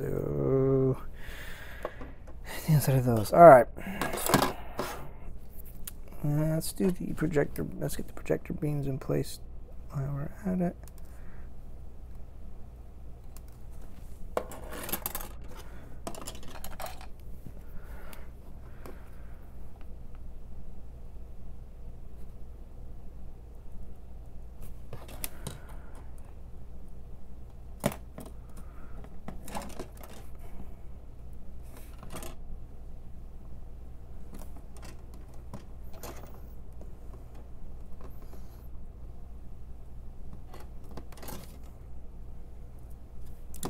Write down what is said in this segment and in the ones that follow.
do the inside of those. All right. Let's do the projector. Let's get the projector beams in place while we're at it.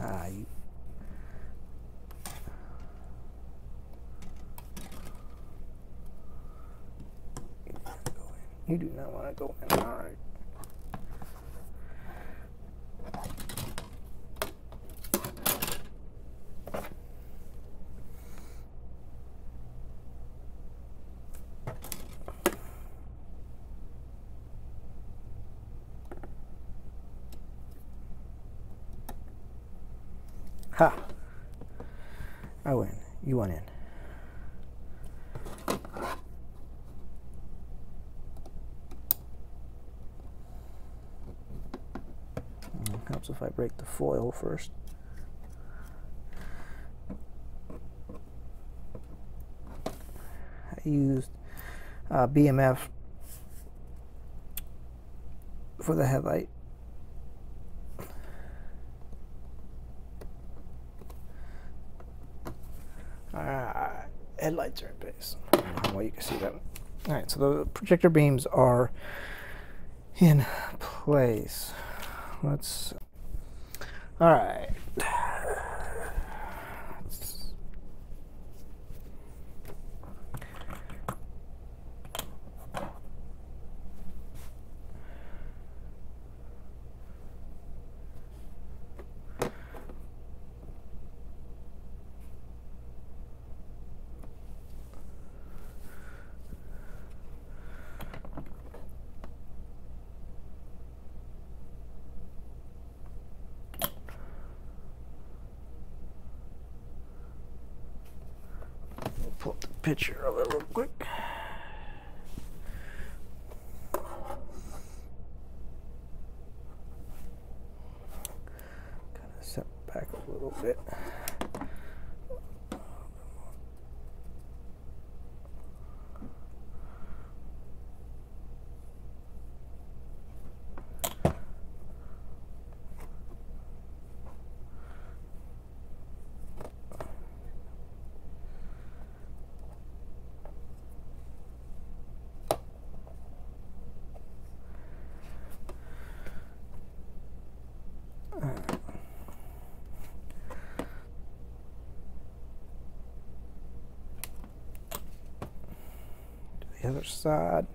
Ah, you. You do not want to go in. Right. Ha! I win. You went in. If I break the foil first. I used uh, BMF for the headlight. Uh, headlights are in base. Well, you can see that. All right, so the projector beams are in place. Let's. All right. Let's- We'll pull up the picture of it real quick. Kind of set back a little bit. to the other side.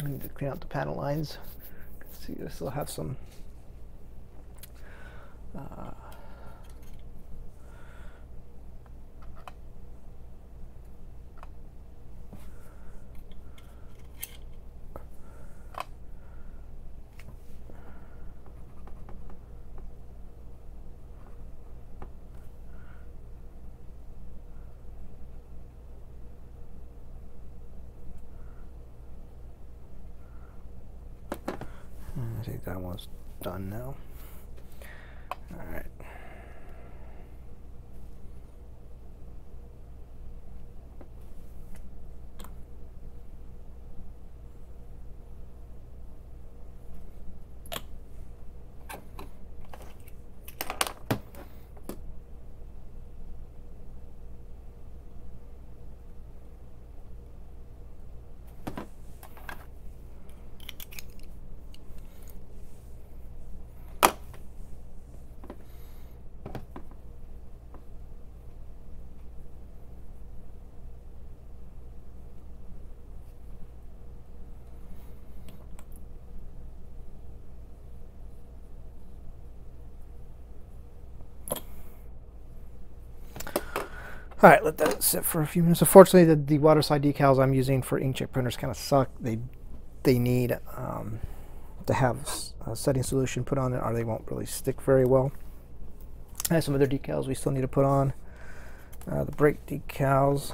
I need to clean out the panel lines. See, I still have some. Uh, I think that one's done now. All right, let that sit for a few minutes. Unfortunately, the, the decals I'm using for inkjet printers kind of suck. They they need um, to have a setting solution put on it, or they won't really stick very well. I have some other decals we still need to put on. Uh, the brake decals.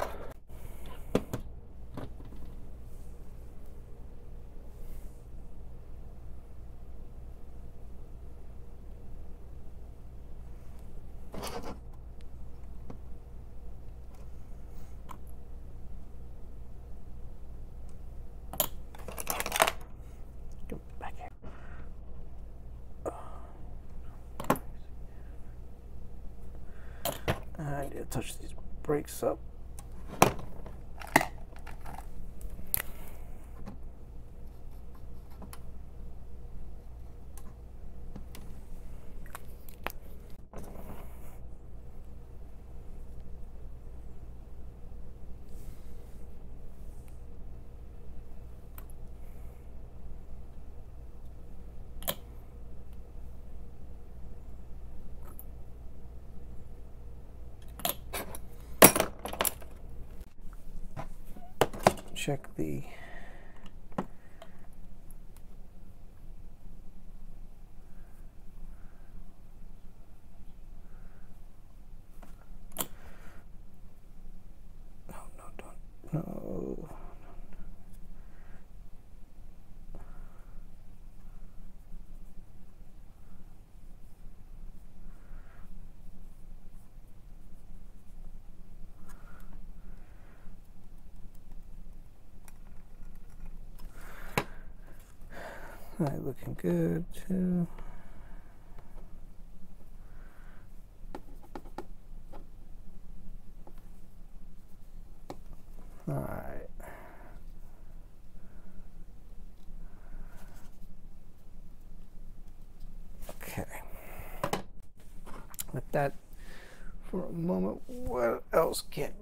Touch these brakes up. Check the no no don't no Alright, looking good too. Alright. Okay. That for a moment. What else can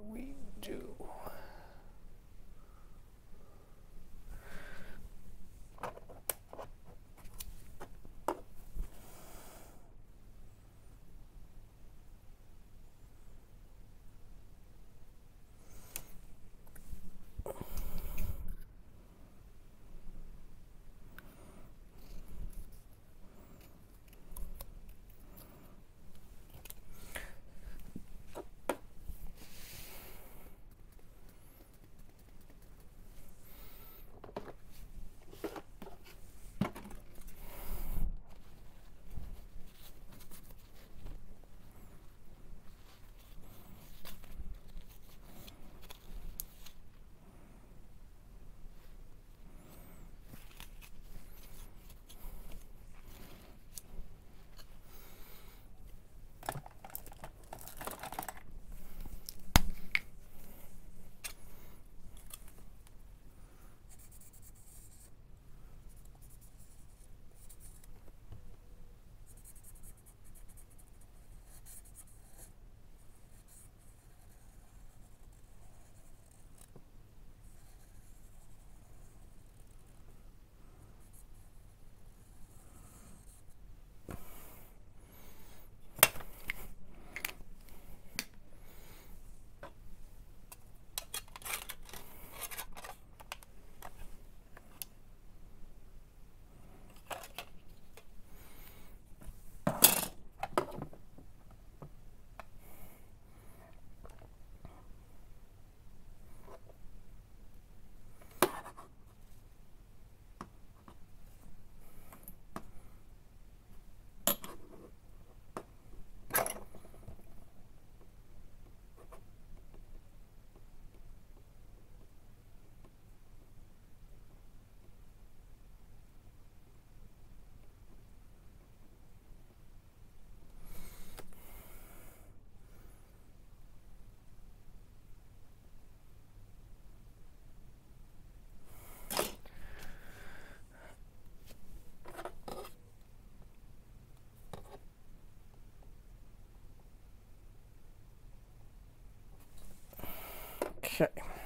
Okay.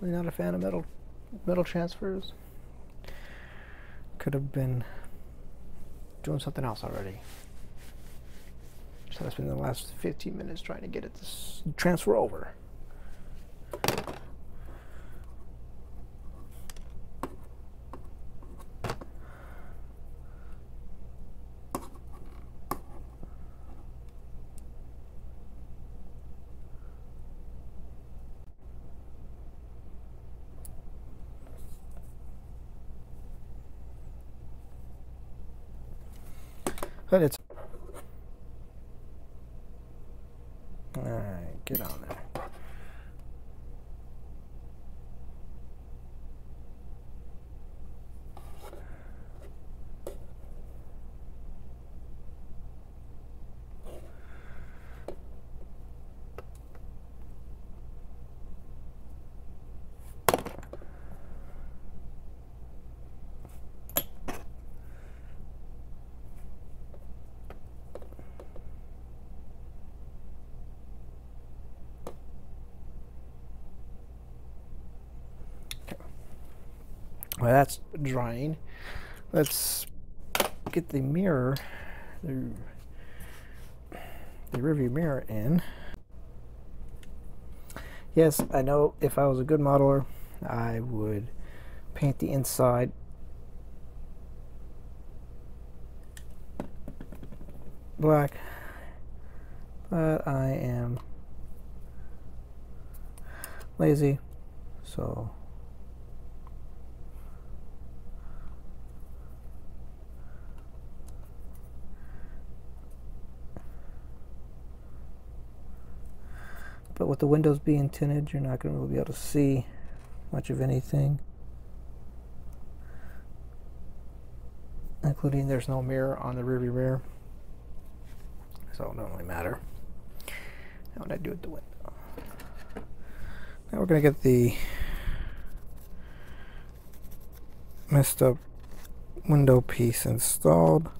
Really not a fan of metal metal transfers. Could have been doing something else already. So I spent the last 15 minutes trying to get it to transfer over. But it's Alright, get on there. Well, that's drying. Let's get the mirror, the, the rearview mirror in. Yes, I know if I was a good modeler, I would paint the inside black, but I am lazy, so but with the windows being tinted you're not going to really be able to see much of anything. Including there's no mirror on the rearview mirror so it don't really matter. Now what I do with the window? Now we're going to get the messed up window piece installed